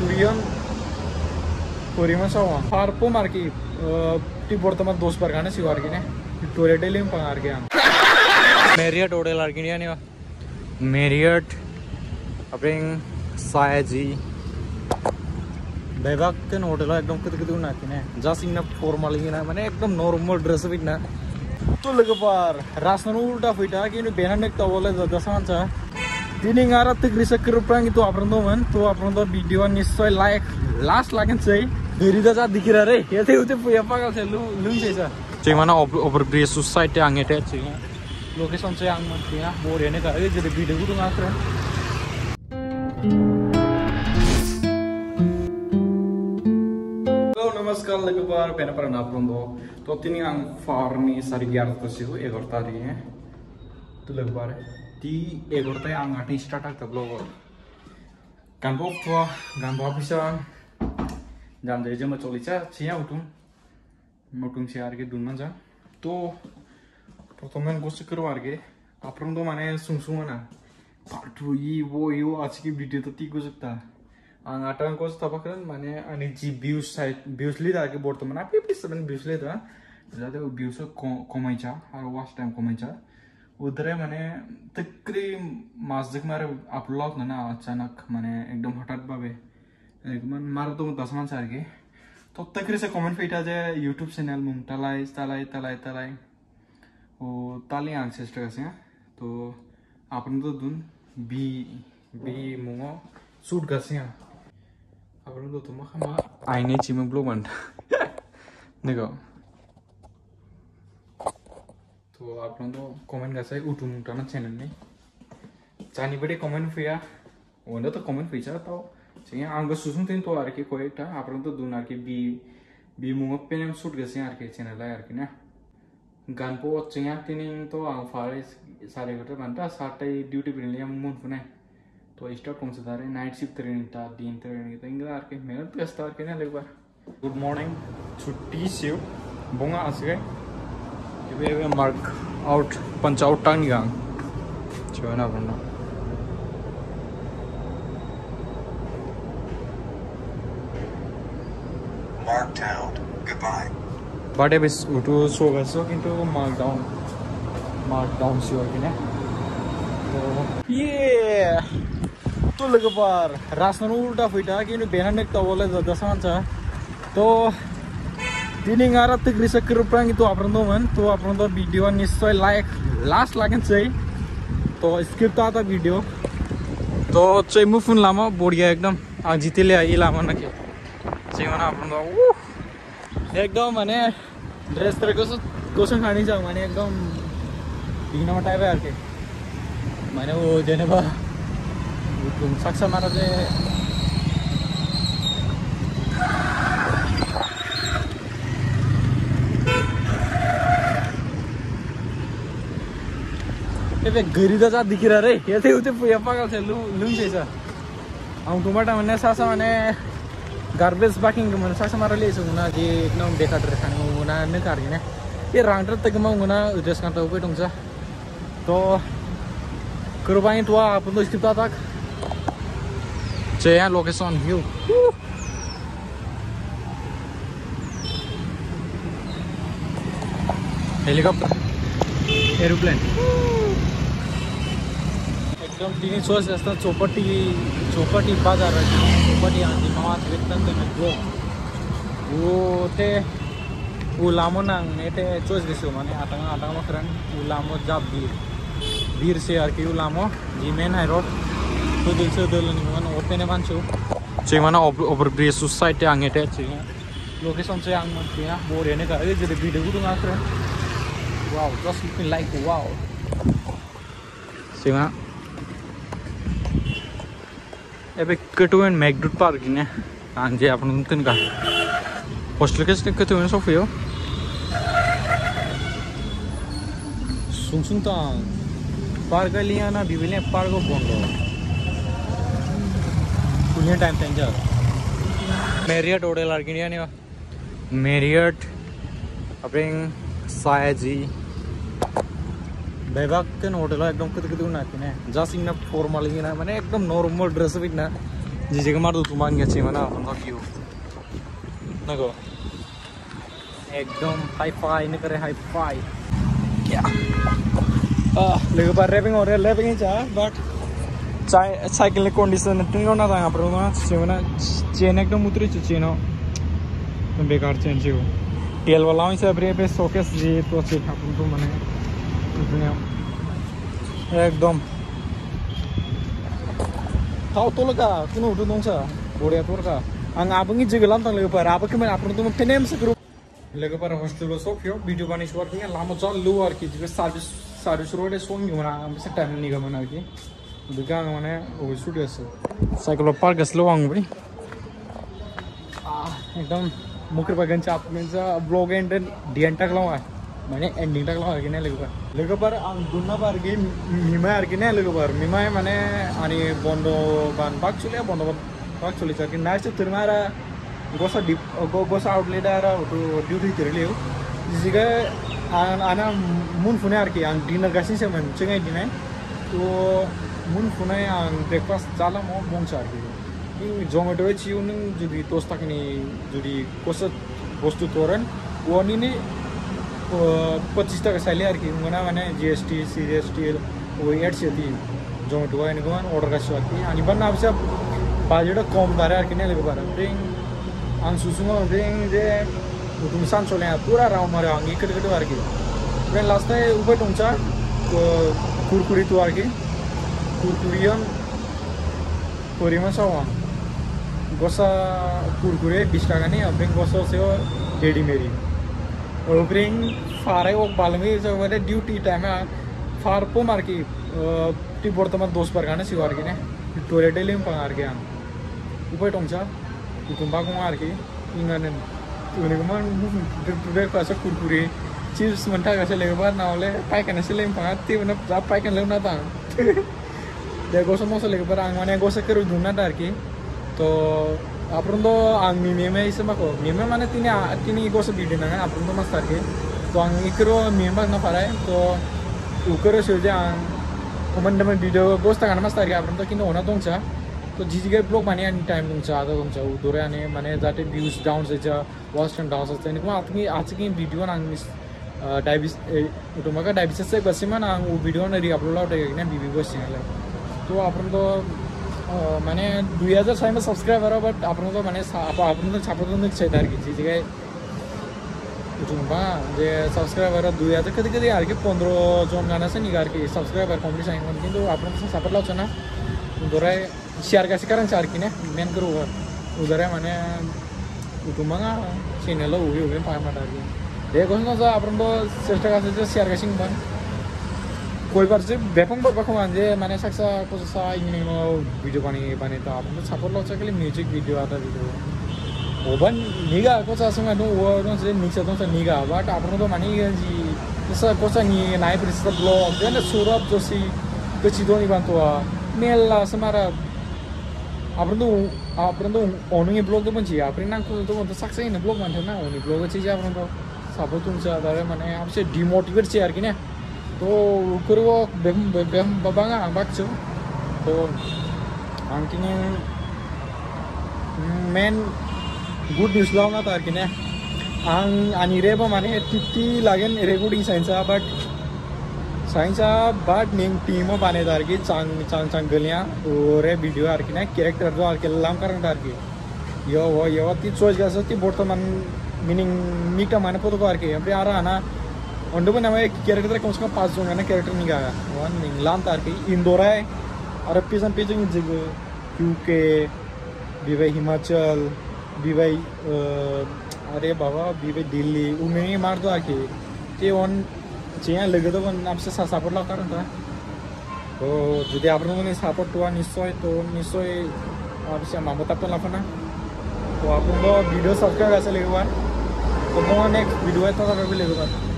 Korean Korean sawang. Harpo marki tibor teman dos perkara sih wargi ne. Toilet elim pengar gyan. Marriott hotel wargi ni apa? Marriott, apeng Sayaji. बैबागन hotel एकदम कद कद नाकिने जास्त इन्ना formal ना मैंने एकदम नॉर्मल ड्रेस भी ना तो लगे पार रास्ता उल्टा फिटा कि बेहन एक तवले दसान दिनी ngarat tik risa kerupang itu apron to man to apron to video निश्चय लाइक लास्ट लागेन चाहिँ धेरै त जा दिखिरा रे यतै उतै पुया पागल छ लु लुङ चाहिँ छ चाहिँ mana over bridge society angete चाहिँ लोकेसन चाहिँ आङ मन थिया बोर हेर्ने त jadi video कुदुङ आख्रे नमस्कार लोगों पर पेना पर नापरोंदो तो तीन आं फार्मी सारी ग्यारह तो सिहो एगारह तारीख है तो लोगों पर ती एगोरताय आं हातीं स्टा टाकता गानबो खुवा गानबो जमा चलिचा छिया उठुम उठुम से आरगे दुनना जा तो प्रथमेन गोस करो आरगे तो माने ना ई वो यो आज की वीडियो तो ती गोजता आं आटां गोस तबाकरन माने जी व्यूज़ व्यूज़ ली व्यूज़ लेता जाते व्यूज़ कमायचा और वॉच टाइम उधर मैंने तिक्री दिख मारे आप अपलोक ना अचानक मैंने एकदम हटात भावे। एकदम मारे तो सार के तो तकरी से कमेंट फीटा जे यूट्यूब चैनल मुंग तलाय तलाय तलाय तलाय वो ताली आंग सिस्टर का हाँ। तो आपने तो दुन बी बी मुंगो सूट कर से हाँ। आपने तो तुम आईने चिमक ब्लू बंटा देखो। Nego. तो आप लोग तो कमेंट कर सकते उठू मुटाना चैनल में चानी बड़े कमेंट फिया वो तो कमेंट फिचा तो चाहिए आंग सुसुं तीन तो आर के कोई टा आप लोग तो दून आर के बी बी मुंग पेन शूट गसे आर के चैनल है आर के ना। गान पो चाहिए तीन तो आंग फारे सारे घटे बनता साटे ड्यूटी लिया मुंग फुने। तो स्टार्ट कौन सा था नाइट शिफ्ट ट्रेनिंग था, दिन ट्रेनिंग था। इंग्लिश आर के मेहनत करता ना गुड मॉर्निंग छुट्टी से बोंगा ये मार्क आउट पंच आउट टांग गांग जो ना बनना Marked out. Goodbye. But if it's to so so into mark down mark down कि ने तो ये तो लगे पर रासन उल्टा फैटा कि बेहन एक तो बोले दसान तो दिनै ngarat tik risa kerupang itu apron man to apron to video निश्चय लाइक लास्ट लागेन चाहिँ तो स्किप था था वीडियो तो चाहिँ मु फोन लामो बढिया एकदम आ जितेले आई लामो न के चाहिँ mana apron to एकदम माने ड्रेस तर कसो कसो खानी छ माने एकदम भिग्नमा टाइप आएर माने वो जेनेबा सक्छ గరిదజా దిగిరా రే ఏదో ఇవ్వతే ఎప్పగలసే లూ లూమ్ చేసా అవును తుమాట మన సాస మన गार्बेज पार्किंग मन सा मारा ले सुना जे एकदम बेकार ड्रेस खाने मुना ने कार ने ये रांटर तक में मुना ड्रेस का तो बैठूं सा तो कुर्बानी तो आप तो इसके तक चाहिए लोकेशन व्यू हेलीकॉप्टर एरोप्लेन एकदम तिनी सोच असतात. चौपटी चौपटी बाज़ार चौपटी आणि मावात वेतन गो वो ते ऊ लामो नांग ने ते चोइस गेसो माने. आटांग आटांग मखरन ऊ लामो जाब बीर बीर से आर के ऊ लामो जी मेन हाई रोड तो दिल से दिल नि मन ओपेने मानछु चाहिँ mana over bridge society angete चाहिँ लोकेसन चाहिँ आङ मन थिया बोर हेर्ने का ये जे भिडियो गुदुङ आख्रे wow just looking like wow चाहिँ ଏବେ एबेकेटुवेन मैकडुड पार्क ने anje आपण तिनका हॉस्टेलकेच तिनका तुवें सोफियो तो पार्क लिया ना बिबिले पार्क बोंडो फुले टाइम तेंच्या मेरियट हॉटेल आर्किनिया ने मेरियट अपरिंग सायजी बेबाक के होटल एकदम कित कित ना किने जस्ट इन फॉर्मल इन माने एकदम नॉर्मल ड्रेस भी ना जिजेको मार्दो तुमान गया चाहिँ mana अपन view नगो एकदम hi fi ini kere hi fi क्या? लोगोफोर रेपिं हरे रेपिं जा बाट साइकेलनि कन्डिसन टिंगो ना थाङा प्रमा सिमना चेन एकदम उतरी चेन बेकार चेन छियो तेल वाला हिसाब रे बे शोकेस जे तो चाहिँ आपनको माने। एकदम थाव तलगा कुनो हुदु दंछ बढिया तलगा आं आबुङि जोगोलाम थां लोगोफोर आबोखौमोन आपनको फेनेम सग्रु लोगोफोर हस्टेलाव सफियो भिडिअ बानायसवाखै लामा चालु आरोखि सार्भिस सार्भिस रोड सङिमोन आं बेसे टाइम निगमोन आरोखि बेखौ आं माने अबे सुटियासो साइकेलाव पार्क गासलो आं बै एकदम. मुखर बागानचे आपल्याचा ब्लॉग एंड डी एन टाकला माने एन्डिंटाक लागो आरोखि लोगोफोर पार आं पार आरोखि मिमा आरोखि ने पार मिमाय माने आंनि बन्द बानबाक चलिया बन्द बानबाक छ कि नाइस तिरमा आरो गोसो डिप गसा आउटलेट आरो ड्युटी तिरले जिगा आना मुन फुनाय आरोखि आं डिनार गासिनोसो मोनसेङै दिनै तो मुन फुनाय आं ब्रेकफास्ट जाला म बंसो आरोखि कि जमेटो चियो नों जुदि तोस्ताखिनि जुदि कोसो वस्तु तोरन वनिनि पच्चिस आर की। मोना मैंने G S T C G S T add सि ती जमेटो आनी गोवन ऑर्डर शुरुआत की आनी पण आप बाजेटा कम दारे आरकी नेले गोबार ड्रिंग हांव सुसुंगा ड्रिंग जे तुमसान सोले पूरा राउंड मारे हांग इकडे कडे आरकी पण लास्ट उबे तुमच्या कुरकुरी तो तू आरकी कुरकुरियन कोरिमा सावा गोसा कुरकुरे बीस टाका न्ही ड्रिंग से सेवा रेडी मेरी Bring fáraog balmízögre duty time fárpó már ki tibortamat dosbargana szivargine, toredelim panárgyan. Upai tongsa, ukumba kumárki, ingane, unikuman tudek pasok kurkuri, chips mentah kasih lebar, naole paikan kasih lempang, ti mana zap paikan lemna tang. Dia gosok mosok lebar, angmane gosok keru dunna darki, to Apron do ang mimeme isem ako. Mime mana tini tini ikos video nang apron do mas tarke. To ang ikro mime bag na paray to ukro shoje ang komanda man video gos tangan mas tarke apron do kino ona tongcha. तो जी जी blog माने any time तुमच्या आता तुमच्या उदोरे आणि माने जाते व्ह्यूज डाऊन जायच्या वॉच आणि डाऊन आसता किंवा आतां आज की व्हिडिओन हांग मिस डायबिस म्हाका डायबिटीसाचे एक बसी मान हांव व्हिडिओन री अपलोड लावता बीबी बस तो आपण तो মানে দুই হাজার ছয় মাস সাবস্ক্রাইবার বাট আপনাদের মানে আপনাদের আপনাদের সেটার কি যে বা যে সাবস্ক্রাইবার দুই হাজার কেদি কেদি আর কি পনেরো জন গান আছে নিগা আর কি সাবস্ক্রাইবার কমপ্লিট সাইন কিন্তু আপনাদের সাপোর্ট লাগছে না ধরে শেয়ার কাছে কারণ আর কি না মেন করে উভার উধারে মানে কুটুম্বাঙ্গা চ্যানেলও উভে উভে পায় মাটা আর কি এই কোশ্চেন আপনার চেষ্টা কাছে যে শেয়ার কাছে कोईवार व्यापक जे मैंने सकता कसा इन भिडियो बनी बने तो आप सपोर्ट लग सकते म्यूज़िक भिडियो आता भिडियो वो बन निगा कसा संग निका तो निगा बट आप मानी कसा नाई पर ब्लॉग जो सौरभ जोशी कची दो बन तो मेला से मारा आप अपने ब्लॉग तो बनती अपने नाम तो सकसा ब्लॉग मानते ना उन ब्लॉग चीज़ आप सपोर्ट तुम्हारा मैंने आपसे डिमोटिवेट से कि ना तो 그리고 뱀뱀 바방아 안 봤죠. 또 आणखीन मेन गुड न्यूज़ लावना तर तो किने हांग आनी रेबा माने ती लागेन रेगुडी सायन्सा बट सायन्सा बट न्ही टीम बाने तो सारकी चांग चांग, चांगल्या। रे व्हिडिओ सारकी कॅरेक्टर जो सारके लांब कारण सारकी यो हो यो ती चोयस आसा बोर्ड तो मन मीनिंग मीटा माने पोतो सारकी आ रहा ना ऑन्डो पण त्यामुळे कैरेक्टर कम से कम पाच कैरेक्टर नहीं गाया वन इंग्लंड है। और अब पीछे पीछे पिजन जगह यू के हिमाचल बीवाय अरे बाबा बीवाय दिल्ली उमेनी मारतो आखे ते ऑन जे लगत पण आमच्या सापडला कारण का तो जुदी आपण सपोर्ट हुआ, निश्चय तो निश्चय आपसे मामता पण आपण तो आपण व्हिडिओ सबस्क्राईब असेल एक बार तो वो नेक्स्ट वीडियो है तो लेगो बार